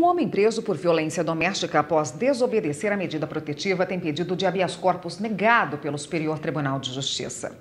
Um homem preso por violência doméstica após desobedecer a medida protetiva tem pedido de habeas corpus negado pelo Superior Tribunal de Justiça.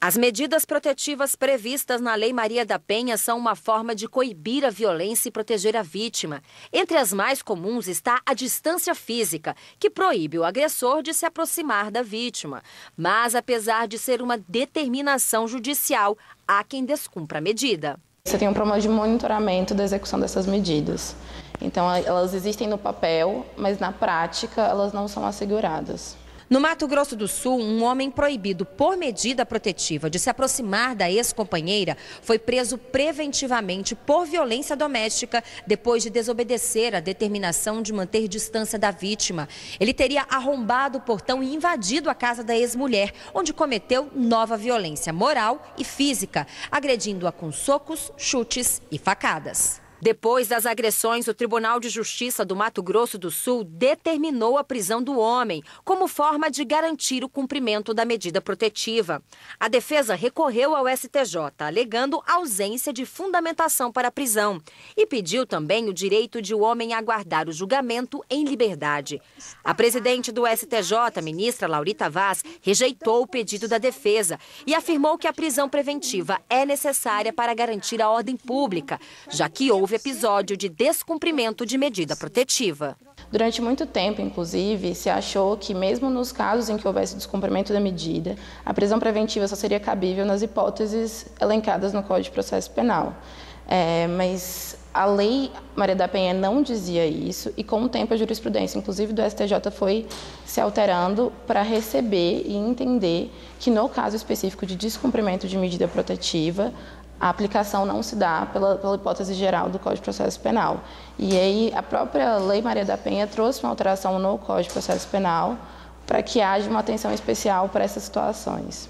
As medidas protetivas previstas na Lei Maria da Penha são uma forma de coibir a violência e proteger a vítima. Entre as mais comuns está a distância física, que proíbe o agressor de se aproximar da vítima. Mas, apesar de ser uma determinação judicial, há quem descumpra a medida. Você tem um problema de monitoramento da execução dessas medidas. Então, elas existem no papel, mas na prática elas não são asseguradas. No Mato Grosso do Sul, um homem proibido por medida protetiva de se aproximar da ex-companheira foi preso preventivamente por violência doméstica depois de desobedecer a determinação de manter distância da vítima. Ele teria arrombado o portão e invadido a casa da ex-mulher, onde cometeu nova violência moral e física, agredindo-a com socos, chutes e facadas. Depois das agressões, o Tribunal de Justiça do Mato Grosso do Sul determinou a prisão do homem como forma de garantir o cumprimento da medida protetiva. A defesa recorreu ao STJ, alegando ausência de fundamentação para a prisão e pediu também o direito de o homem aguardar o julgamento em liberdade. A presidente do STJ, ministra Laurita Vaz, rejeitou o pedido da defesa e afirmou que a prisão preventiva é necessária para garantir a ordem pública, já que houve episódio de descumprimento de medida protetiva. Durante muito tempo, inclusive, se achou que, mesmo nos casos em que houvesse descumprimento da medida, a prisão preventiva só seria cabível nas hipóteses elencadas no Código de Processo Penal. É, mas a lei Maria da Penha não dizia isso e com o tempo a jurisprudência, inclusive do STJ, foi se alterando para receber e entender que no caso específico de descumprimento de medida protetiva, a aplicação não se dá pela, pela, hipótese geral do Código de Processo Penal. E aí a própria Lei Maria da Penha trouxe uma alteração no Código de Processo Penal para que haja uma atenção especial para essas situações.